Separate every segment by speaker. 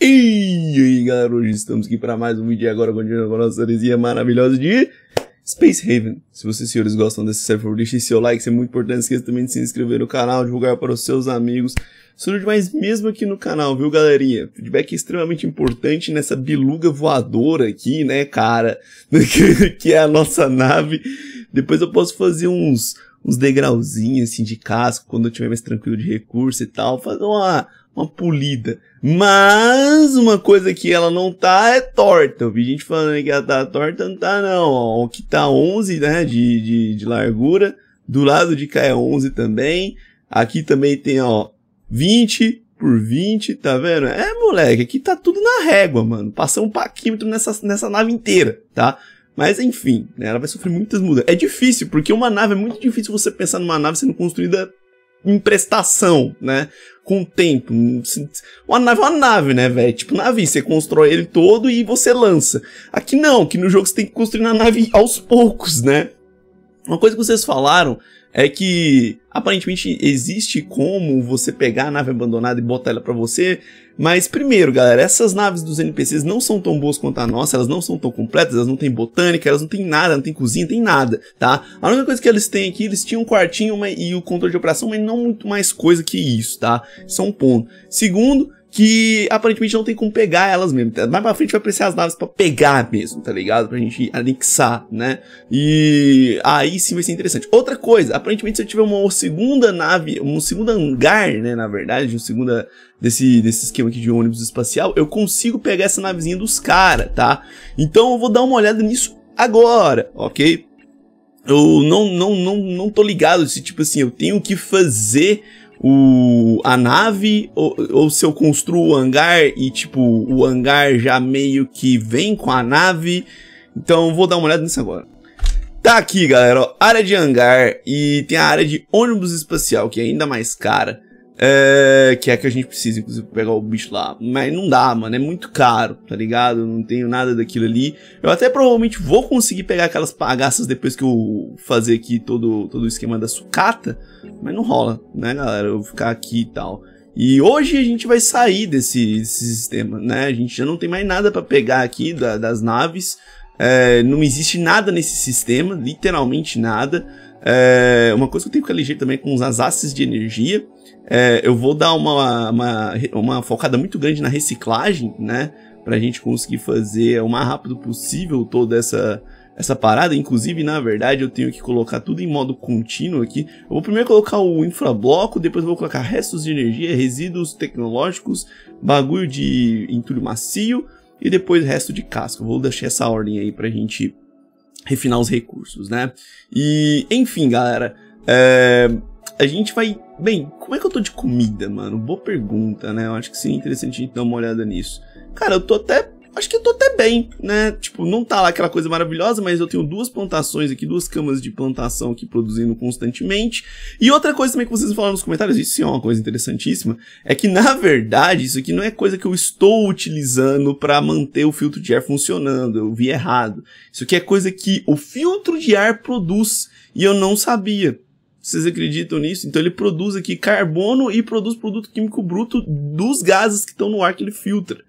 Speaker 1: E aí galera, hoje estamos aqui para mais um vídeo e agora continuando com a nossa resenha maravilhosa de Space Haven. Se vocês senhores gostam desse server, deixe seu like, isso é muito importante, não esqueça também de se inscrever no canal, divulgar para os seus amigos. Surge demais mesmo aqui no canal, viu galerinha? Feedback é extremamente importante nessa biluga voadora aqui, né cara? que é a nossa nave. Depois eu posso fazer uns, uns degrauzinhos assim de casco quando eu tiver mais tranquilo de recurso e tal, fazer uma uma polida. Mas uma coisa que ela não tá é torta. Eu vi gente falando que ela tá torta, não tá não. Ó, aqui tá 11, né, de, de, de largura. Do lado de cá é 11 também. Aqui também tem, ó, 20 por 20, tá vendo? É, moleque, aqui tá tudo na régua, mano. Passou um paquímetro nessa, nessa nave inteira, tá? Mas enfim, né, ela vai sofrer muitas mudanças. É difícil, porque uma nave é muito difícil você pensar numa nave sendo construída em prestação, né? Com o tempo. Uma nave é uma nave, né, velho? Tipo navio, você constrói ele todo e você lança. Aqui não, que no jogo você tem que construir na nave aos poucos, né? Uma coisa que vocês falaram é que aparentemente existe como você pegar a nave abandonada e botar ela para você. Mas primeiro, galera, essas naves dos NPCs não são tão boas quanto a nossa, elas não são tão completas, elas não têm botânica, elas não têm nada, não tem cozinha, não tem nada, tá? A única coisa que eles têm aqui, eles tinham um quartinho e o controle de operação, mas não muito mais coisa que isso, tá? Isso é um ponto. Segundo, que aparentemente não tem como pegar elas mesmo. Mais pra frente vai precisar as naves para pegar mesmo, tá ligado? Pra gente anexar, né? E aí sim vai ser interessante. Outra coisa, aparentemente se eu tiver uma segunda nave, um segundo hangar, né, na verdade, um segunda desse, desse esquema aqui de ônibus espacial, eu consigo pegar essa navezinha dos caras, tá? Então eu vou dar uma olhada nisso agora, ok? Eu não, não, não, não tô ligado se, tipo assim, eu tenho que fazer o, a nave ou, ou se eu construo o hangar e tipo o hangar já meio que vem com a nave. Então vou dar uma olhada nisso agora. Tá aqui, galera, ó, área de hangar e tem a área de ônibus espacial, que é ainda mais cara. É, que é que a gente precisa, inclusive, pegar o bicho lá. Mas não dá, mano. É muito caro, tá ligado? Não tenho nada daquilo ali. Eu até provavelmente vou conseguir pegar aquelas pagaças depois que eu fazer aqui todo, todo o esquema da sucata. Mas não rola, né, galera? Eu vou ficar aqui e tal. E hoje a gente vai sair desse, desse sistema, né? A gente já não tem mais nada para pegar aqui da, das naves. É, não existe nada nesse sistema, literalmente nada. É, uma coisa que eu tenho que ligeiro também é com os asas de energia. É, eu vou dar uma, uma, uma focada muito grande na reciclagem, né? Pra gente conseguir fazer o mais rápido possível toda essa, essa parada. Inclusive, na verdade, eu tenho que colocar tudo em modo contínuo aqui. Eu vou primeiro colocar o infrabloco, depois vou colocar restos de energia, resíduos tecnológicos, bagulho de entulho macio e depois resto de casca. vou deixar essa ordem aí pra gente refinar os recursos, né? E, enfim, galera, é, a gente vai. Bem, como é que eu tô de comida, mano? Boa pergunta, né? Eu acho que seria interessante a gente dar uma olhada nisso. Cara, eu tô até. Acho que eu tô até bem, né? Tipo, não tá lá aquela coisa maravilhosa, mas eu tenho duas plantações aqui, duas camas de plantação aqui produzindo constantemente. E outra coisa também que vocês falaram nos comentários, isso é uma coisa interessantíssima, é que na verdade isso aqui não é coisa que eu estou utilizando para manter o filtro de ar funcionando. Eu vi errado. Isso aqui é coisa que o filtro de ar produz e eu não sabia. Vocês acreditam nisso? Então ele produz aqui carbono e produz produto químico bruto dos gases que estão no ar que ele filtra.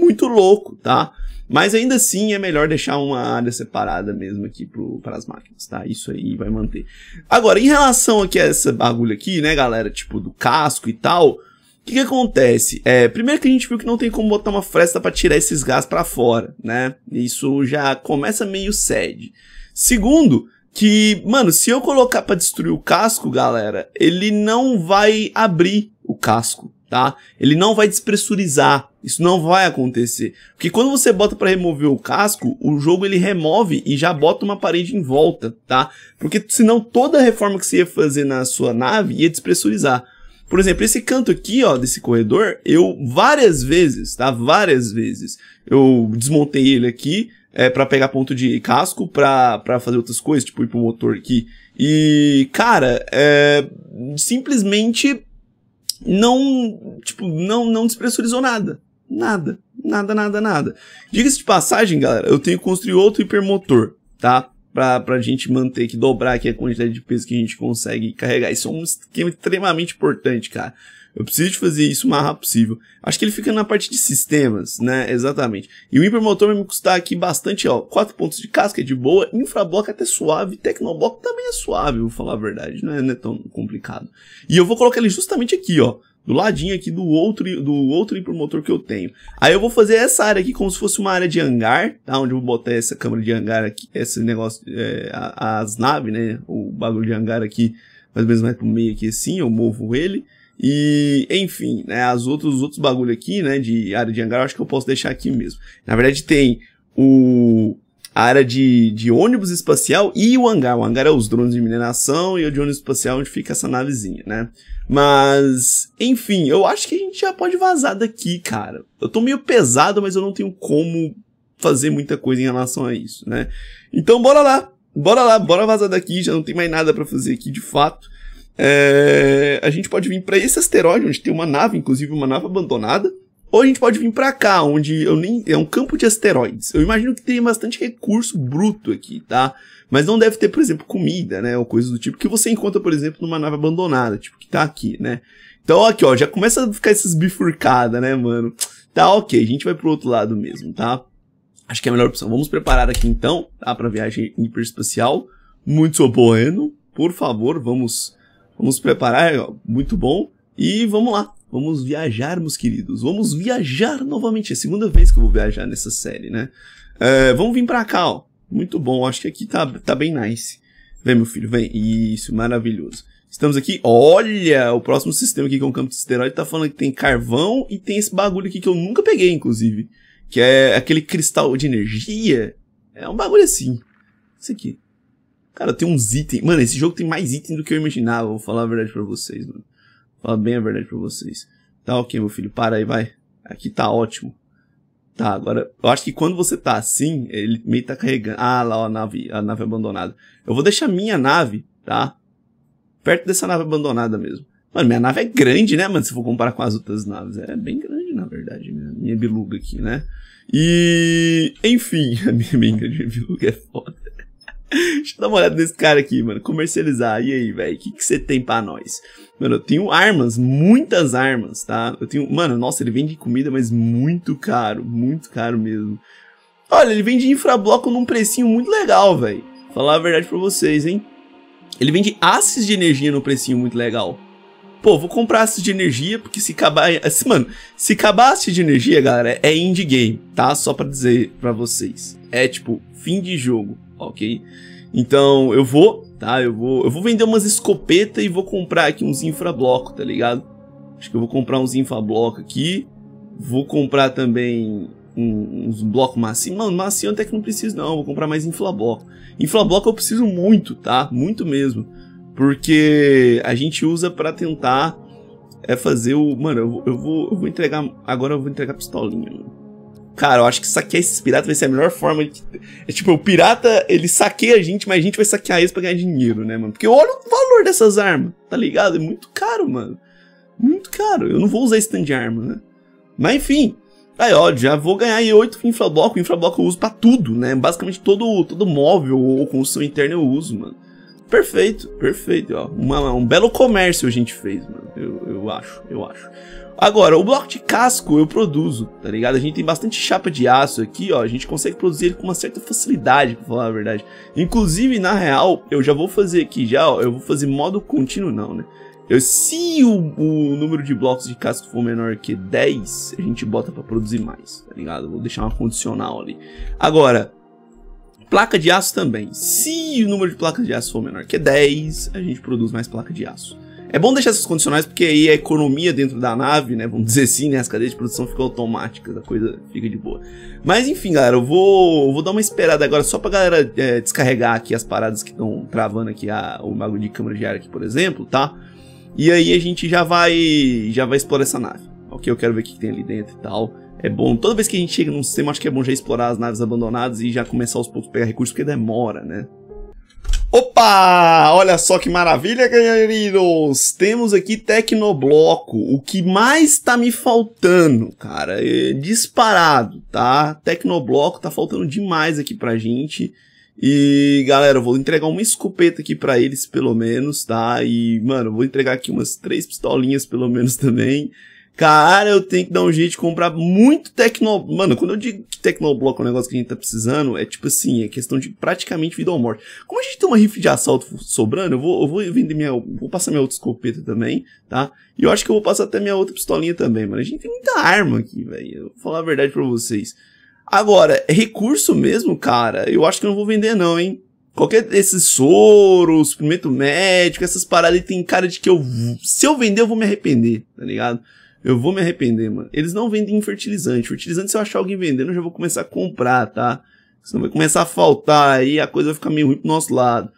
Speaker 1: Muito louco, tá? Mas ainda assim é melhor deixar uma área separada mesmo aqui para as máquinas, tá? Isso aí vai manter. Agora, em relação aqui a essa bagulho aqui, né, galera? Tipo, do casco e tal. O que, que acontece? É, primeiro que a gente viu que não tem como botar uma fresta para tirar esses gases para fora, né? Isso já começa meio sede. Segundo, que, mano, se eu colocar para destruir o casco, galera, ele não vai abrir o casco, tá? Ele não vai despressurizar. Isso não vai acontecer. Porque quando você bota para remover o casco, o jogo ele remove e já bota uma parede em volta, tá? Porque senão toda a reforma que você ia fazer na sua nave ia despressurizar. Por exemplo, esse canto aqui, ó, desse corredor, eu várias vezes, tá? Várias vezes, eu desmontei ele aqui, é, para pegar ponto de casco para fazer outras coisas, tipo ir pro motor aqui. E, cara, é, simplesmente não, tipo, não, não despressurizou nada. Nada, nada, nada, nada. Diga-se de passagem, galera, eu tenho que construir outro hipermotor, tá? Pra, pra gente manter que dobrar aqui a quantidade de peso que a gente consegue carregar. Isso é um esquema extremamente importante, cara. Eu preciso de fazer isso o mais rápido possível. Acho que ele fica na parte de sistemas, né? Exatamente. E o hipermotor vai me custar aqui bastante, ó. 4 pontos de casca é de boa, infrabloco até suave, tecnobloco também é suave, vou falar a verdade. Não é, não é tão complicado. E eu vou colocar ele justamente aqui, ó do ladinho aqui do outro do outro hipermotor que eu tenho. Aí eu vou fazer essa área aqui como se fosse uma área de hangar, tá? Onde eu vou botar essa câmera de hangar aqui, esse negócio, é, as naves, né? O bagulho de hangar aqui, mais ou menos mais pro meio aqui assim, eu movo ele. E, enfim, né, as outros, os outros bagulho aqui, né, de área de hangar, eu acho que eu posso deixar aqui mesmo. Na verdade tem o, a área de, de ônibus espacial e o hangar. O hangar é os drones de mineração e o de ônibus espacial onde fica essa navezinha, né? Mas, enfim, eu acho que a gente já pode vazar daqui, cara. Eu tô meio pesado, mas eu não tenho como fazer muita coisa em relação a isso, né? Então bora lá, bora lá, bora vazar daqui, já não tem mais nada para fazer aqui de fato. É, a gente pode vir para esse asteroide, onde tem uma nave, inclusive uma nave abandonada. Ou a gente pode vir para cá, onde eu nem é um campo de asteroides. Eu imagino que tem bastante recurso bruto aqui, tá? Mas não deve ter, por exemplo, comida, né, ou coisas do tipo que você encontra, por exemplo, numa nave abandonada, tipo que tá aqui, né? Então, aqui, ó, já começa a ficar essas bifurcadas, né, mano? Tá, ok, a gente vai pro outro lado mesmo, tá? Acho que é a melhor opção. Vamos preparar aqui então, tá? Pra viagem hiperespacial. Muito bueno. Por favor, vamos Vamos preparar, muito bom. E vamos lá, vamos viajar, meus queridos. Vamos viajar novamente. É a segunda vez que eu vou viajar nessa série, né? É, vamos vir pra cá, ó. Muito bom, acho que aqui tá, tá bem nice. Vem, meu filho, vem. Isso, maravilhoso. Estamos aqui, olha, o próximo sistema aqui que é um campo de esteroide tá falando que tem carvão e tem esse bagulho aqui que eu nunca peguei, inclusive. Que é aquele cristal de energia. É um bagulho assim. Isso aqui. Cara, tem uns itens. Mano, esse jogo tem mais itens do que eu imaginava. Vou falar a verdade pra vocês, mano. Vou falar bem a verdade pra vocês. Tá ok, meu filho. Para aí, vai. Aqui tá ótimo. Tá, agora, eu acho que quando você tá assim, ele meio tá carregando. Ah, lá ó, a nave, a nave abandonada. Eu vou deixar minha nave, tá? Perto dessa nave abandonada mesmo. Mano, minha nave é grande, né, mano? Se for comparar com as outras naves. É bem grande, na verdade, minha, minha biluga aqui, né? E. Enfim, a minha, minha biluga é foda. Deixa eu dar uma olhada nesse cara aqui, mano. Comercializar. E aí, velho? O que você tem pra nós? Mano, eu tenho armas, muitas armas, tá? Eu tenho. Mano, nossa, ele vende comida, mas muito caro. Muito caro mesmo. Olha, ele vende infrabloco num precinho muito legal, velho. Falar a verdade pra vocês, hein? Ele vende asses de energia num precinho muito legal. Pô, vou comprar asses de energia, porque se acabar. Mano, se acabar asses de energia, galera, é indie game, tá? Só pra dizer pra vocês. É tipo, fim de jogo ok? Então eu vou, tá? Eu vou, eu vou vender umas escopetas e vou comprar aqui uns infrabloco, tá ligado? Acho que eu vou comprar uns infrabloco aqui. Vou comprar também um, uns blocos macio. Mano, macio até que não preciso não, vou comprar mais inflabloco. Inflabloco eu preciso muito, tá? Muito mesmo. Porque a gente usa para tentar é fazer o... Mano, eu, eu, vou, eu vou entregar... Agora eu vou entregar pistolinha, mano. Cara, eu acho que saquear esses piratas vai ser a melhor forma de. É tipo, o pirata, ele saqueia a gente, mas a gente vai saquear eles pra ganhar dinheiro, né, mano? Porque olha o valor dessas armas, tá ligado? É muito caro, mano. Muito caro. Eu não vou usar stand de arma, né? Mas enfim. Aí, ó, já vou ganhar aí 8 infrabloco. O infrabloco eu uso pra tudo, né? Basicamente todo, todo móvel ou construção interna eu uso, mano. Perfeito, perfeito, ó. Uma, um belo comércio a gente fez, mano. Eu, eu acho, eu acho. Agora, o bloco de casco eu produzo, tá ligado? A gente tem bastante chapa de aço aqui, ó. A gente consegue produzir ele com uma certa facilidade, pra falar a verdade. Inclusive, na real, eu já vou fazer aqui já, ó. Eu vou fazer modo contínuo, não, né? Eu, se o, o, número de blocos de casco for menor que 10, a gente bota para produzir mais, tá ligado? Vou deixar uma condicional ali. Agora, placa de aço também. Se o número de placas de aço for menor que 10, a gente produz mais placa de aço. É bom deixar essas condicionais porque aí a economia dentro da nave, né, vamos dizer assim, né, as cadeias de produção ficam automáticas, a coisa fica de boa. Mas enfim, galera, eu vou, vou dar uma esperada agora só pra galera é, descarregar aqui as paradas que estão travando aqui a, o bagulho de câmera de ar aqui, por exemplo, tá? E aí a gente já vai, já vai explorar essa nave, ok? Eu quero ver o que, que tem ali dentro e tal. É bom, toda vez que a gente chega num sistema, acho que é bom já explorar as naves abandonadas e já começar aos poucos a pegar recursos, porque demora, né? Opa! Olha só que maravilha, queridos! Temos aqui Tecnobloco. O que mais tá me faltando, cara, é disparado, tá? Tecnobloco tá faltando demais aqui pra gente. E, galera, eu vou entregar uma escopeta aqui pra eles, pelo menos, tá? E, mano, eu vou entregar aqui umas três pistolinhas, pelo menos, também. Cara, eu tenho que dar um jeito de comprar muito tecno... Mano, quando eu digo que tecnobloco é um negócio que a gente tá precisando, é tipo assim, é questão de praticamente vida ou morte. Como a gente tem uma rifle de assalto sobrando, eu vou, eu vou vender minha... Vou passar minha outra escopeta também, tá? E eu acho que eu vou passar até minha outra pistolinha também, mano. A gente tem muita arma aqui, velho. Vou falar a verdade pra vocês. Agora, recurso mesmo, cara, eu acho que eu não vou vender não, hein? Qualquer desses soros, suplemento médico, essas paradas tem cara de que eu... Se eu vender, eu vou me arrepender, tá ligado? Eu vou me arrepender, mano. Eles não vendem fertilizante. Fertilizante, se eu achar alguém vendendo, eu já vou começar a comprar, tá? Senão vai começar a faltar aí, a coisa vai ficar meio ruim pro nosso lado.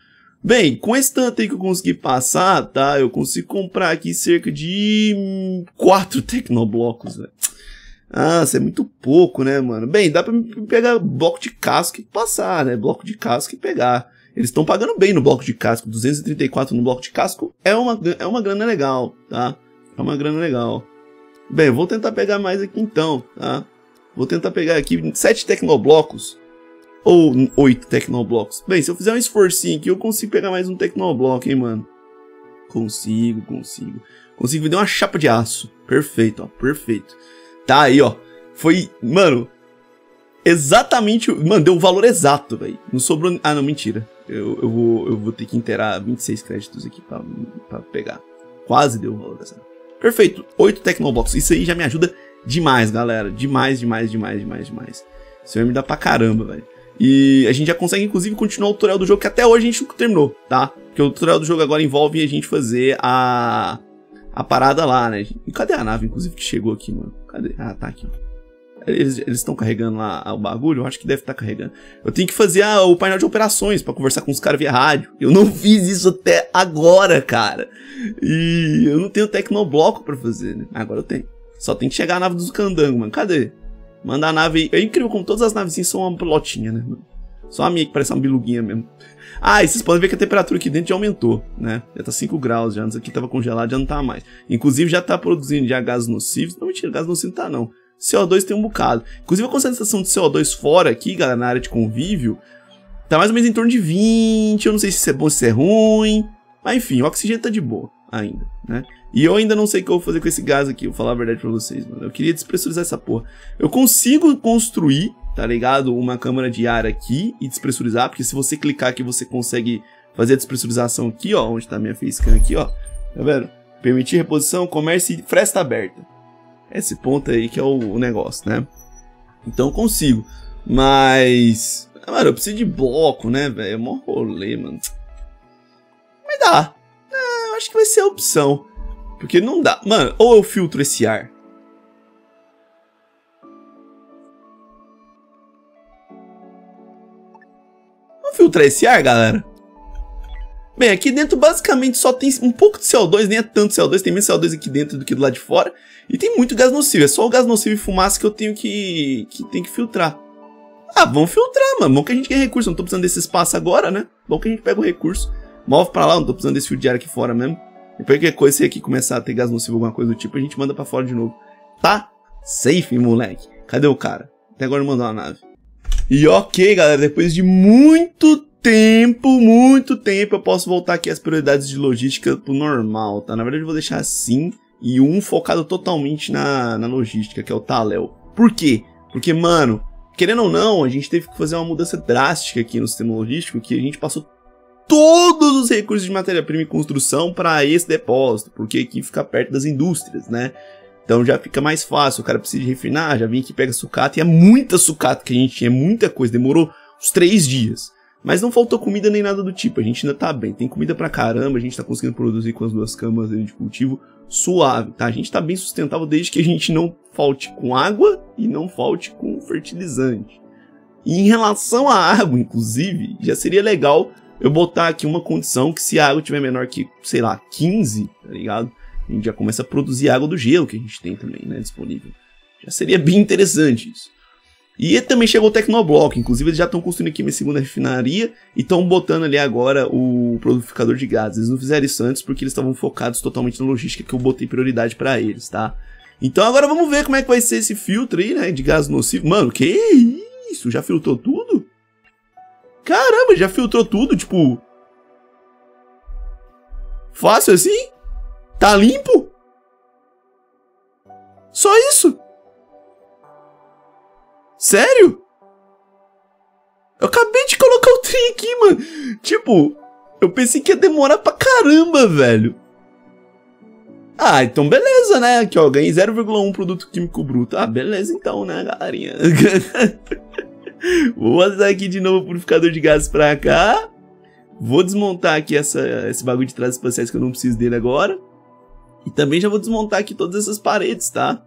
Speaker 1: Bem, com esse tanto aí que eu consegui passar, tá? Eu consigo comprar aqui cerca de... quatro tecnoblocos, velho. Ah, isso é muito pouco, né, mano? Bem, dá pra pegar bloco de casco e passar, né? Bloco de casco e pegar. Eles estão pagando bem no bloco de casco. 234 no bloco de casco é uma, é uma grana legal, tá? É uma grana legal. Bem, vou tentar pegar mais aqui então, tá? Vou tentar pegar aqui 7 tecnoblocos. Ou 8 tecnoblocos. Bem, se eu fizer um esforcinho aqui, eu consigo pegar mais um tecnobloco, hein, mano? Consigo, consigo. Consigo vender uma chapa de aço. Perfeito, ó. Perfeito. Tá aí, ó. Foi, mano, exatamente, mano, deu o valor exato, velho. Não sobrou, ah, não, mentira. Eu, eu, vou, eu vou ter que inteirar 26 créditos aqui pra, pra pegar. Quase deu o valor dessa. Perfeito, 8 Tecnoblocks. Isso aí já me ajuda demais, galera. Demais, demais, demais, demais, demais. Isso aí me dá pra caramba, velho. E a gente já consegue, inclusive, continuar o tutorial do jogo, que até hoje a gente não terminou, tá? Porque o tutorial do jogo agora envolve a gente fazer a a parada lá, né? E cadê a nave, inclusive, que chegou aqui, mano? Cadê? Ah, tá aqui. Eles estão carregando lá o bagulho? Eu acho que deve estar tá carregando. Eu tenho que fazer ah, o painel de operações para conversar com os caras via rádio. Eu não fiz isso até agora, cara. E eu não tenho tecnobloco para fazer, né? Agora eu tenho. Só tem que chegar a nave dos candangos, mano. Cadê? Manda a nave. É incrível como todas as naves são uma pilotinha, né, mano? Só a minha que parece uma biluguinha mesmo. Ah, e vocês podem ver que a temperatura aqui dentro já aumentou, né? Já tá 5 graus, já antes aqui tava congelado, já não tá mais. Inclusive já tá produzindo já gases nocivos. Não, mentira, gás nocivo não tá não. CO2 tem um bocado. Inclusive a concentração de CO2 fora aqui, galera, na área de convívio, tá mais ou menos em torno de 20. Eu não sei se isso é bom, se isso é ruim. Mas enfim, o oxigênio tá de boa ainda, né? E eu ainda não sei o que eu vou fazer com esse gás aqui, vou falar a verdade pra vocês, mano. Eu queria despressurizar essa porra. Eu consigo construir tá ligado? Uma câmara de ar aqui e despressurizar, porque se você clicar aqui você consegue fazer a despressurização aqui, ó, onde tá minha facecam aqui, ó. Tá vendo? Permitir reposição, comércio e fresta aberta. Esse ponto aí que é o, o negócio, né? Então eu consigo. Mas. Mano, eu preciso de bloco, né, velho? É mó rolê, mano. Mas dá. É, eu acho que vai ser a opção. Porque não dá. Mano, ou eu filtro esse ar filtrar esse ar, galera? Bem, aqui dentro basicamente só tem um pouco de CO2, nem é tanto CO2, tem menos CO2 aqui dentro do que do lado de fora. E tem muito gás nocivo, é só o gás nocivo e fumaça que eu tenho que, que, tem que filtrar. Ah, vamos filtrar, mano. Bom que a gente quer recurso, não tô precisando desse espaço agora, né? Bom que a gente pega o recurso, move pra lá, não tô precisando desse fio de ar aqui fora mesmo. Depois que coisa, se aqui começar a ter gás nocivo, alguma coisa do tipo, a gente manda pra fora de novo. Tá safe, moleque. Cadê o cara? Até agora não mandou uma nave. E ok, galera, depois de muito tempo, muito tempo, eu posso voltar aqui as prioridades de logística pro normal, tá? Na verdade, eu vou deixar assim e um focado totalmente na, na logística, que é o Taléu. Por quê? Porque, mano, querendo ou não, a gente teve que fazer uma mudança drástica aqui no sistema logístico, que a gente passou todos os recursos de matéria-prima e construção para esse depósito, porque aqui fica perto das indústrias, né? Então já fica mais fácil, o cara precisa refinar, já vem aqui, pega sucata, e é muita sucata que a gente tinha, é muita coisa, demorou uns três dias. Mas não faltou comida nem nada do tipo, a gente ainda tá bem, tem comida pra caramba, a gente tá conseguindo produzir com as duas camas de cultivo suave, tá? A gente tá bem sustentável desde que a gente não falte com água e não falte com fertilizante. E em relação à água, inclusive, já seria legal eu botar aqui uma condição que se a água tiver menor que, sei lá, 15, tá ligado? a gente já começa a produzir água do gelo que a gente tem também, né, disponível. Já seria bem interessante isso. E também chegou o Tecnoblock, inclusive eles já estão construindo aqui minha segunda refinaria e estão botando ali agora o produtificador de gases. Eles não fizeram isso antes porque eles estavam focados totalmente na logística que eu botei prioridade para eles, tá? Então agora vamos ver como é que vai ser esse filtro aí, né, de gás nocivo. Mano, que isso? Já filtrou tudo? Caramba, já filtrou tudo, tipo... Fácil assim? Tá limpo? Só isso? Sério? Eu acabei de colocar o trem aqui, mano. Tipo, eu pensei que ia demorar pra caramba, velho. Ah, então beleza, né? Aqui, ó, ganhei 0,1 produto químico bruto. Ah, beleza então, né, galerinha? Vou botar aqui de novo o purificador de gases pra cá. Vou desmontar aqui essa, esse bagulho de trás espaciais que eu não preciso dele agora. E também já vou desmontar aqui todas essas paredes, tá?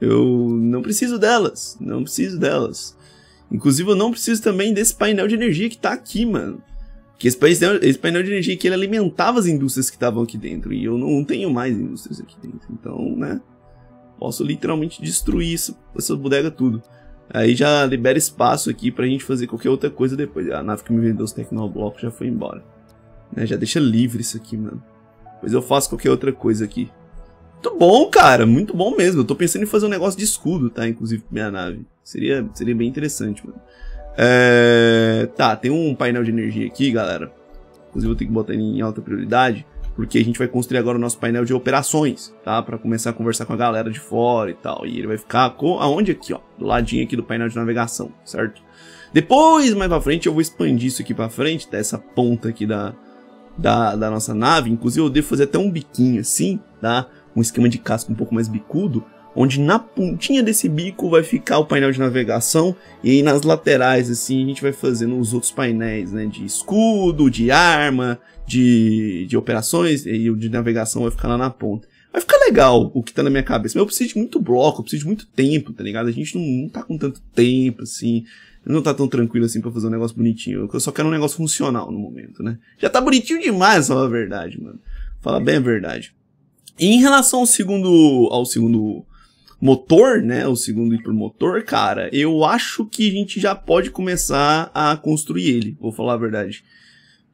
Speaker 1: Eu não preciso delas, não preciso delas. Inclusive eu não preciso também desse painel de energia que tá aqui, mano. Que esse painel, esse painel de energia aqui ele alimentava as indústrias que estavam aqui dentro. E eu não tenho mais indústrias aqui dentro. Então, né? Posso literalmente destruir isso, essa bodega tudo. Aí já libera espaço aqui pra gente fazer qualquer outra coisa depois. A nave que me vendeu os Tecnoblocos já foi embora. Né, já deixa livre isso aqui, mano. Depois eu faço qualquer outra coisa aqui. Muito bom, cara. Muito bom mesmo. Eu tô pensando em fazer um negócio de escudo, tá? Inclusive pra minha nave. Seria, seria bem interessante, mano. É... Tá, tem um painel de energia aqui, galera. Inclusive eu tenho que botar ele em alta prioridade. Porque a gente vai construir agora o nosso painel de operações, tá? Pra começar a conversar com a galera de fora e tal. E ele vai ficar com... aonde aqui, ó? Do ladinho aqui do painel de navegação, certo? Depois, mais pra frente, eu vou expandir isso aqui pra frente, dessa ponta aqui da, da, da nossa nave. Inclusive eu devo fazer até um biquinho assim, tá? Um esquema de casco um pouco mais bicudo, onde na pontinha desse bico vai ficar o painel de navegação e aí nas laterais assim a gente vai fazendo os outros painéis, né, de escudo, de arma, de, de operações e o de navegação vai ficar lá na ponta. Vai ficar legal o que tá na minha cabeça. Mas eu preciso de muito bloco, eu preciso de muito tempo, tá ligado? A gente não, não tá com tanto tempo assim. Não tá tão tranquilo assim pra fazer um negócio bonitinho. Eu só quero um negócio funcional no momento, né? Já tá bonitinho demais, fala a verdade, mano. Fala bem a verdade. Em relação ao segundo, ao segundo motor, né, o segundo hipermotor, cara, eu acho que a gente já pode começar a construir ele, vou falar a verdade.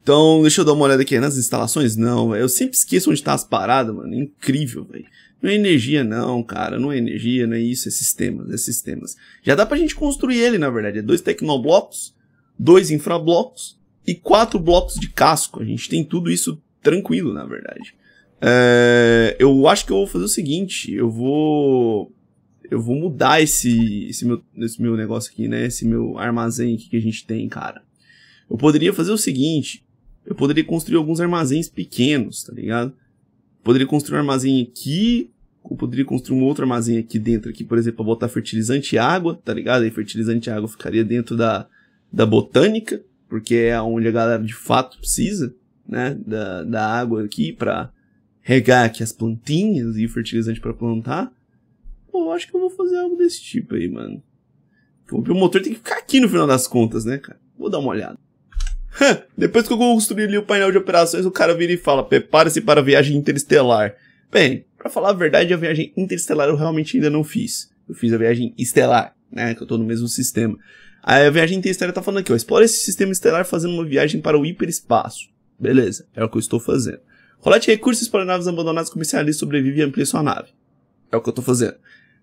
Speaker 1: Então, deixa eu dar uma olhada aqui nas instalações. Não, eu sempre esqueço onde tá as paradas, mano. Incrível, velho. Não é energia, não, cara. Não é energia, não é isso. É sistemas, é sistemas. Já dá pra gente construir ele, na verdade. É dois tecnoblocos, dois infrablocos e quatro blocos de casco. A gente tem tudo isso tranquilo, na verdade. É, eu acho que eu vou fazer o seguinte, eu vou eu vou mudar esse esse meu, esse meu negócio aqui, né? Esse meu armazém aqui que a gente tem, cara. Eu poderia fazer o seguinte, eu poderia construir alguns armazéns pequenos, tá ligado? poderia construir um armazém aqui, eu poderia construir um outro armazém aqui dentro, aqui, por exemplo, para botar fertilizante e água, tá ligado? Aí fertilizante e água ficaria dentro da, da botânica, porque é onde a galera de fato precisa, né? Da, da água aqui para regar aqui as plantinhas e fertilizante para plantar. Pô, eu acho que eu vou fazer algo desse tipo aí, mano. O motor tem que ficar aqui no final das contas, né, cara? Vou dar uma olhada. Depois que eu construir ali o painel de operações, o cara vira e fala: prepare-se para a viagem interestelar. Bem, para falar a verdade, a viagem interestelar eu realmente ainda não fiz. Eu fiz a viagem estelar, né? Que eu tô no mesmo sistema. A viagem interestelar tá falando aqui, ó. Explore esse sistema estelar fazendo uma viagem para o hiperespaço. Beleza, é o que eu estou fazendo. Colete recursos para naves abandonadas, comercialize, sobrevive e amplie sua nave. É o que eu tô fazendo.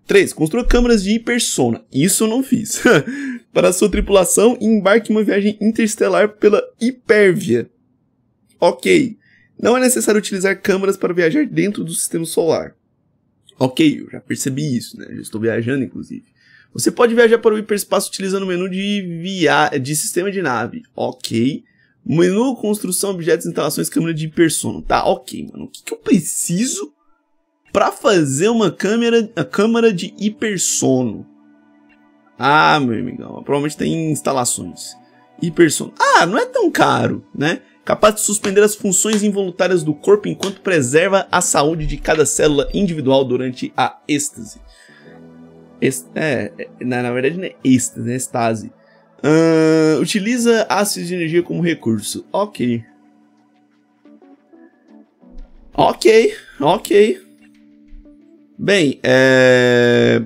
Speaker 1: 3. Construa câmeras de hipersona. Isso eu não fiz. para sua tripulação e embarque em uma viagem interestelar pela Hipervia. Ok. Não é necessário utilizar câmeras para viajar dentro do sistema solar. Ok, eu já percebi isso, né? Já estou viajando, inclusive. Você pode viajar para o hiperespaço utilizando o menu de, via... de sistema de nave. Ok. Menu, construção, objetos, instalações, câmera de hipersono. Tá, ok, mano. O que, que eu preciso para fazer uma câmera, a câmera de hipersono? Ah, meu amigão, provavelmente tem instalações. Hipersono. Ah, não é tão caro, né? Capaz de suspender as funções involuntárias do corpo enquanto preserva a saúde de cada célula individual durante a êxtase. Est é, é na, na verdade não é êxtase, é estase. Uh, utiliza ácidos de energia como recurso. Ok. Ok, ok. Bem, é...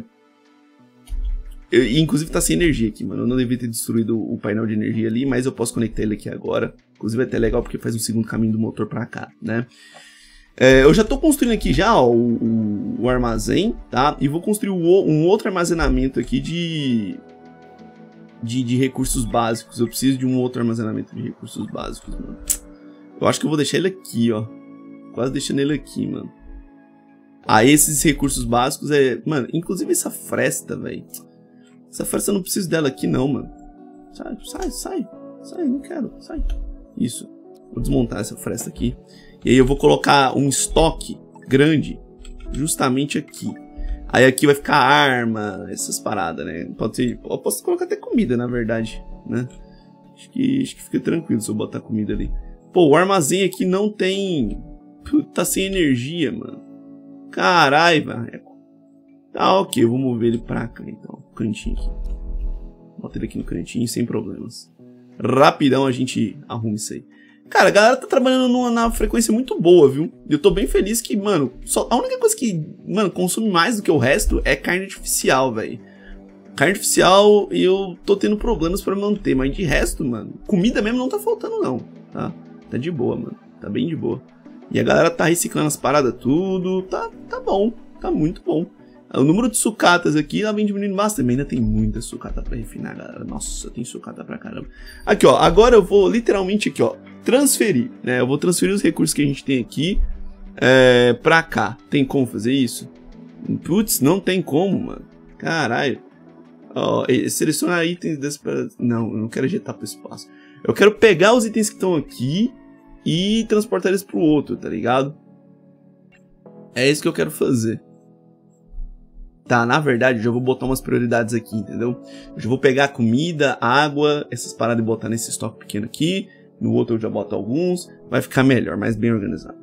Speaker 1: Eu, inclusive tá sem energia aqui, mano. Eu não devia ter destruído o painel de energia ali, mas eu posso conectar ele aqui agora. Inclusive é até legal porque faz um segundo caminho do motor pra cá, né? É, eu já tô construindo aqui já ó, o, o, armazém, tá? E vou construir um outro armazenamento aqui de de, de recursos básicos. Eu preciso de um outro armazenamento de recursos básicos, mano. Eu acho que eu vou deixar ele aqui, ó. Quase deixando ele aqui, mano. Ah, esses recursos básicos é... Mano, inclusive essa fresta, velho. Essa fresta eu não preciso dela aqui, não, mano. Sai, sai, sai. Sai, não quero, sai. Isso. Vou desmontar essa fresta aqui. E aí eu vou colocar um estoque grande justamente aqui. Aí aqui vai ficar arma, essas paradas, né? Pode ser, eu posso colocar até comida, na verdade, né? Acho que, acho que fica tranquilo se eu botar comida ali. Pô, o armazém aqui não tem... Tá sem energia, mano. Caralho, velho. Tá, ok, eu vou mover ele pra cá, então. Cantinho aqui. Bota ele aqui no cantinho sem problemas. Rapidão a gente arruma isso aí. Cara, a galera tá trabalhando numa, frequência muito boa, viu? Eu tô bem feliz que, mano, só, a única coisa que, mano, consome mais do que o resto é carne artificial, velho. Carne artificial eu tô tendo problemas para manter, mas de resto, mano, comida mesmo não tá faltando não, tá? Tá de boa, mano. Tá bem de boa. E a galera tá reciclando as paradas tudo, tá, tá bom, tá muito bom. O número de sucatas aqui ela vem diminuindo bastante. Ainda tem muita sucata pra refinar, galera. Nossa, tem sucata pra caramba. Aqui, ó. Agora eu vou literalmente aqui, ó. Transferir, né? Eu vou transferir os recursos que a gente tem aqui é, pra cá. Tem como fazer isso? Putz, não tem como, mano. Caralho. Ó, selecionar itens desse pra... Não, eu não quero ejetar pro espaço. Eu quero pegar os itens que estão aqui e transportar eles pro outro, tá ligado? É isso que eu quero fazer. Tá, na verdade, eu já vou botar umas prioridades aqui, entendeu? Eu já vou pegar comida, água, essas paradas e botar nesse estoque pequeno aqui. No outro eu já boto alguns. Vai ficar melhor, mais bem organizado.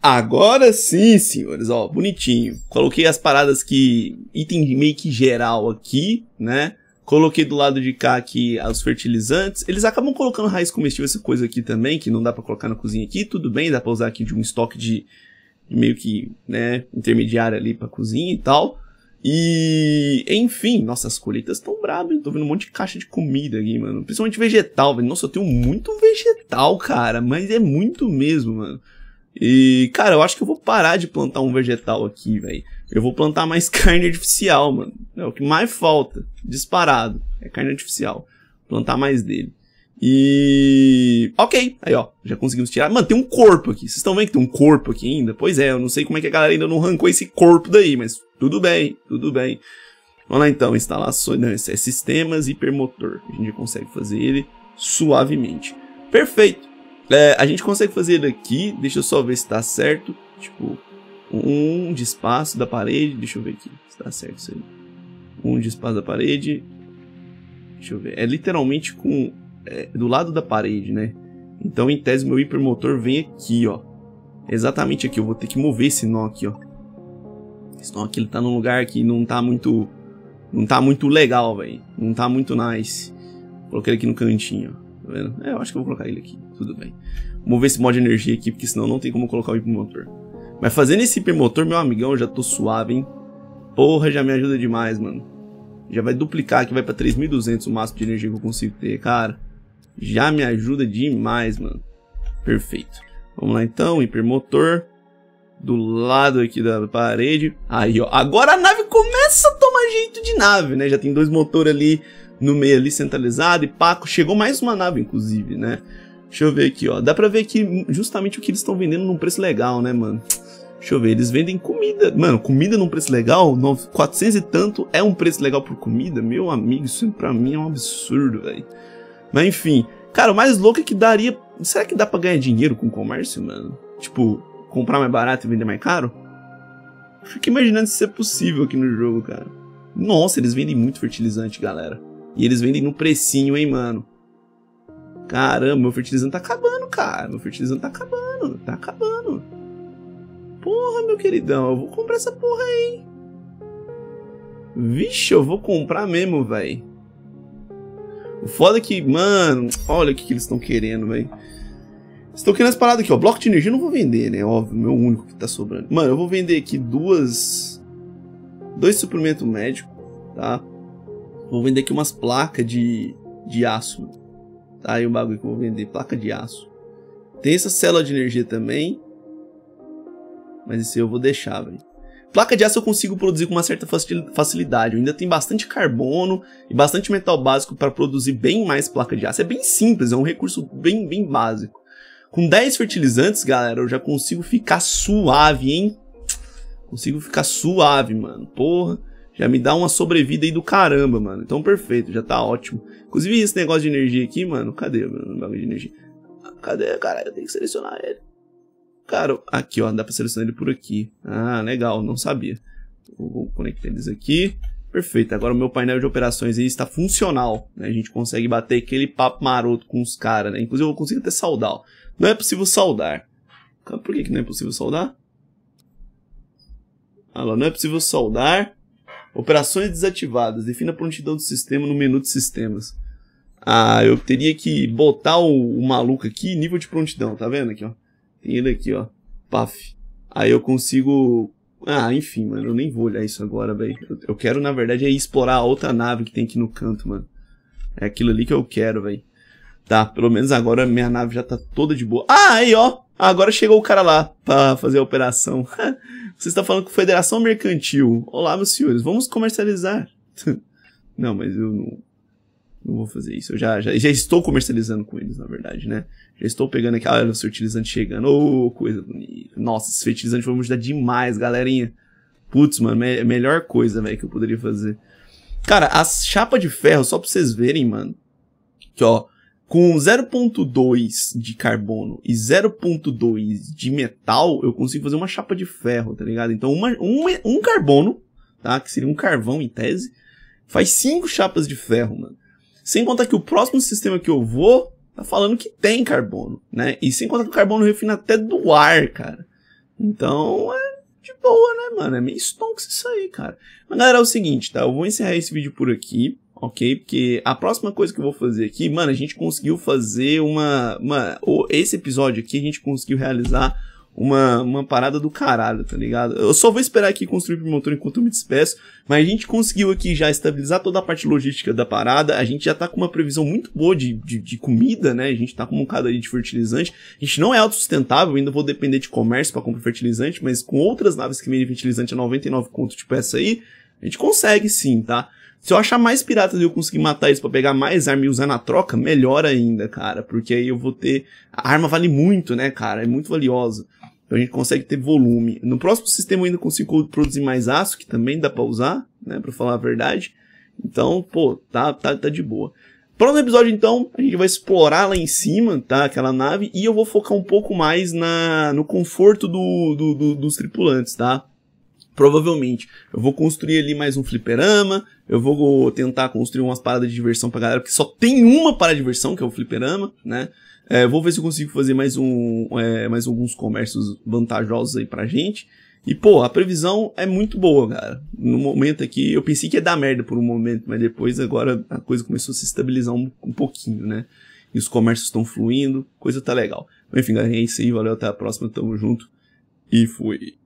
Speaker 1: Agora sim, senhores, ó, bonitinho. Coloquei as paradas que... Item meio que geral aqui, né? Coloquei do lado de cá aqui os fertilizantes. Eles acabam colocando raiz comestível, essa coisa aqui também, que não dá pra colocar na cozinha aqui. Tudo bem, dá pra usar aqui de um estoque de meio que, né, intermediário ali pra cozinha e tal. E, enfim, nossas colheitas estão brabas. Tô vendo um monte de caixa de comida aqui, mano. Principalmente vegetal, velho. Nossa, eu tenho muito vegetal, cara. Mas é muito mesmo, mano. E, cara, eu acho que eu vou parar de plantar um vegetal aqui, velho. Eu vou plantar mais carne artificial, mano. É o que mais falta. Disparado. É carne artificial. Plantar mais dele. E. Ok, aí ó, já conseguimos tirar. Mano, tem um corpo aqui. Vocês estão vendo que tem um corpo aqui ainda? Pois é, eu não sei como é que a galera ainda não arrancou esse corpo daí, mas tudo bem, tudo bem. Vamos lá então, instalações, não, é sistemas hipermotor. A gente consegue fazer ele suavemente. Perfeito. É, a gente consegue fazer ele aqui, deixa eu só ver se tá certo. Tipo, um de espaço da parede, deixa eu ver aqui se tá certo isso aí. Um de espaço da parede. Deixa eu ver. É literalmente com é, do lado da parede, né? Então, em tese, meu hipermotor vem aqui, ó. Exatamente aqui. Eu vou ter que mover esse nó aqui, ó. Aqui, ele tá num lugar que não tá muito... Não tá muito legal, velho. Não tá muito nice. Coloquei ele aqui no cantinho. Tá vendo? É, eu acho que eu vou colocar ele aqui. Tudo bem. Vou mover esse mod de energia aqui, porque senão não tem como colocar o hipermotor. Mas fazendo esse hipermotor, meu amigão, eu já tô suave, hein? Porra, já me ajuda demais, mano. Já vai duplicar aqui, vai pra 3.200 o máximo de energia que eu consigo ter, cara já me ajuda demais, mano. Perfeito. Vamos lá então, hipermotor. Do lado aqui da parede. Aí, ó. Agora a nave começa a tomar jeito de nave, né? Já tem dois motores ali no meio ali centralizado e Paco. Chegou mais uma nave, inclusive, né? Deixa eu ver aqui, ó. Dá pra ver aqui justamente o que eles estão vendendo num preço legal, né, mano? Deixa eu ver, eles vendem comida. Mano, comida num preço legal, 400 e tanto é um preço legal por comida? Meu amigo, isso pra mim é um absurdo, velho. Mas enfim, cara, o mais louco é que daria. Será que dá pra ganhar dinheiro com comércio, mano? Tipo, comprar mais barato e vender mais caro? Fico imaginando se isso é possível aqui no jogo, cara. Nossa, eles vendem muito fertilizante, galera. E eles vendem no precinho, hein, mano. Caramba, meu fertilizante tá acabando, cara. Meu fertilizante tá acabando. Tá acabando. Porra, meu queridão. Eu vou comprar essa porra aí. Vixe, eu vou comprar mesmo, velho. O foda é que, mano, olha o que, que eles estão querendo, velho. Estão querendo as paradas aqui, ó. Bloco de energia eu não vou vender, né? Óbvio, meu único que tá sobrando. Mano, eu vou vender aqui duas. Dois suprimentos médicos, tá? Vou vender aqui umas placas de, de aço. Tá aí o bagulho que eu vou vender: placa de aço. Tem essa célula de energia também. Mas esse eu vou deixar, velho. Placa de aço eu consigo produzir com uma certa facilidade. Eu ainda tem bastante carbono e bastante metal básico para produzir bem mais placa de aço. É bem simples, é um recurso bem, bem básico. Com 10 fertilizantes, galera, eu já consigo ficar suave, hein? Consigo ficar suave, mano. Porra, já me dá uma sobrevida aí do caramba, mano. Então, perfeito, já tá ótimo. Inclusive, esse negócio de energia aqui, mano. Cadê o bagulho de energia? Cadê? Caralho, eu tenho que selecionar ele. Cara, aqui, ó, dá pra selecionar ele por aqui. Ah, legal, não sabia. Vou conectar eles aqui. Perfeito, agora o meu painel de operações aí está funcional. Né? A gente consegue bater aquele papo maroto com os caras, né? Inclusive eu consigo até saudar. Ó. Não é possível saudar. Por que, que não é possível saudar? Olha lá, não é possível saudar. Operações desativadas. Defina a prontidão do sistema no menu de sistemas. Ah, eu teria que botar o, o maluco aqui, nível de prontidão, tá vendo aqui, ó? Tem ele aqui, ó. Paf. Aí eu consigo. Ah, enfim, mano, eu nem vou olhar isso agora, velho. Eu, eu, quero, na verdade, é explorar a outra nave que tem aqui no canto, mano. É aquilo ali que eu quero, velho. Tá, pelo menos agora minha nave já tá toda de boa. Ah, aí, ó. Agora chegou o cara lá pra fazer a operação. Você está falando com Federação Mercantil. Olá, meus senhores, vamos comercializar. não, mas eu não, não vou fazer isso. Eu já, já, já estou comercializando com eles, na verdade, né? Já estou pegando aqui, olha o fertilizante chegando. Ô, oh, coisa bonita. Nossa, esse fertilizante vai me ajudar demais, galerinha. Putz, mano, a melhor coisa, velho, que eu poderia fazer. Cara, as chapas de ferro, só pra vocês verem, mano. Que, ó, com 0.2 de carbono e 0.2 de metal, eu consigo fazer uma chapa de ferro, tá ligado? Então, uma, um, carbono, tá? Que seria um carvão em tese, faz cinco chapas de ferro, mano. Sem contar que o próximo sistema que eu vou tá falando que tem carbono, né? E sem contar que o carbono refina até do ar, cara. Então, é de boa, né, mano? É meio stonks isso aí, cara. Mas, galera, é o seguinte, tá? Eu vou encerrar esse vídeo por aqui ok? Porque a próxima coisa que eu vou fazer aqui, mano, a gente conseguiu fazer uma, uma esse episódio aqui a gente conseguiu realizar uma, uma parada do caralho, tá ligado? Eu só vou esperar aqui construir o motor enquanto eu me despeço, mas a gente conseguiu aqui já estabilizar toda a parte logística da parada, a gente já tá com uma previsão muito boa de, de, de comida, né? A gente tá com um bocado ali de fertilizante, a gente não é autossustentável, ainda vou depender de comércio para comprar fertilizante, mas com outras naves que vendem fertilizante a 99 conto, tipo essa aí, a gente consegue sim, tá? Se eu achar mais piratas e eu conseguir matar eles para pegar mais arma e usar na troca, melhor ainda, cara. Porque aí eu vou ter. A arma vale muito, né, cara? É muito valiosa. Então a gente consegue ter volume. No próximo sistema eu ainda consigo produzir mais aço, que também dá pra usar, né? Pra falar a verdade. Então, pô, tá, tá, tá de boa. Próximo episódio, então, a gente vai explorar lá em cima, tá? Aquela nave. E eu vou focar um pouco mais na, no conforto do, do, do dos tripulantes, tá? Provavelmente. Eu vou construir ali mais um fliperama. Eu vou tentar construir umas paradas de diversão pra galera, porque só tem uma para diversão, que é o fliperama, né? É, vou ver se eu consigo fazer mais, um, é, mais alguns comércios vantajosos aí pra gente. E, pô, a previsão é muito boa, cara. No momento aqui, eu pensei que ia dar merda por um momento, mas depois agora a coisa começou a se estabilizar um, um pouquinho, né? E os comércios estão fluindo, coisa tá legal. Enfim, galera, é isso aí, valeu, até a próxima, tamo junto e fui.